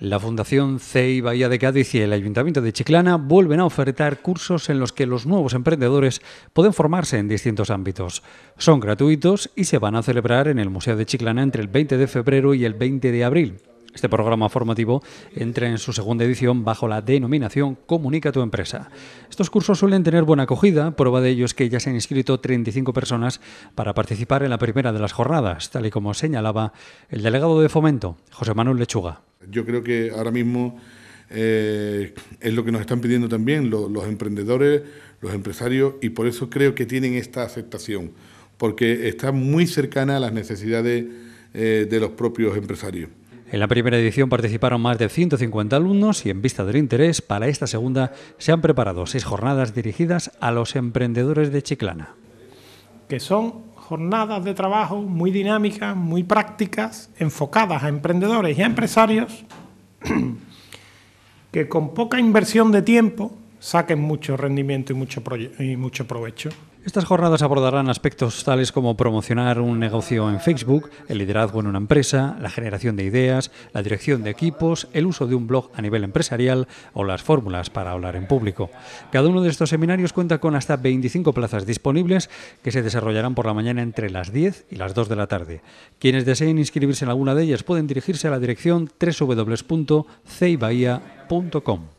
La Fundación CEI Bahía de Cádiz y el Ayuntamiento de Chiclana vuelven a ofertar cursos en los que los nuevos emprendedores pueden formarse en distintos ámbitos. Son gratuitos y se van a celebrar en el Museo de Chiclana entre el 20 de febrero y el 20 de abril. Este programa formativo entra en su segunda edición bajo la denominación Comunica tu empresa. Estos cursos suelen tener buena acogida, prueba de ello es que ya se han inscrito 35 personas para participar en la primera de las jornadas, tal y como señalaba el delegado de Fomento, José Manuel Lechuga. Yo creo que ahora mismo eh, es lo que nos están pidiendo también los, emprendedores, los empresarios, y por eso creo que tienen esta aceptación, porque está muy cercana a las necesidades eh, de los propios empresarios. En la primera edición participaron más de 150 alumnos y en vista del interés, para esta segunda se han preparado seis jornadas dirigidas a los emprendedores de Chiclana. Que son jornadas de trabajo muy dinámicas, muy prácticas, enfocadas a emprendedores y a empresarios que con poca inversión de tiempo saquen mucho rendimiento y mucho, provecho. Estas jornadas abordarán aspectos tales como promocionar un negocio en Facebook, el liderazgo en una empresa, la generación de ideas, la dirección de equipos, el uso de un blog a nivel empresarial o las fórmulas para hablar en público. Cada uno de estos seminarios cuenta con hasta 25 plazas disponibles que se desarrollarán por la mañana entre las 10 y las 2 de la tarde. Quienes deseen inscribirse en alguna de ellas pueden dirigirse a la dirección www.ceibahia.com.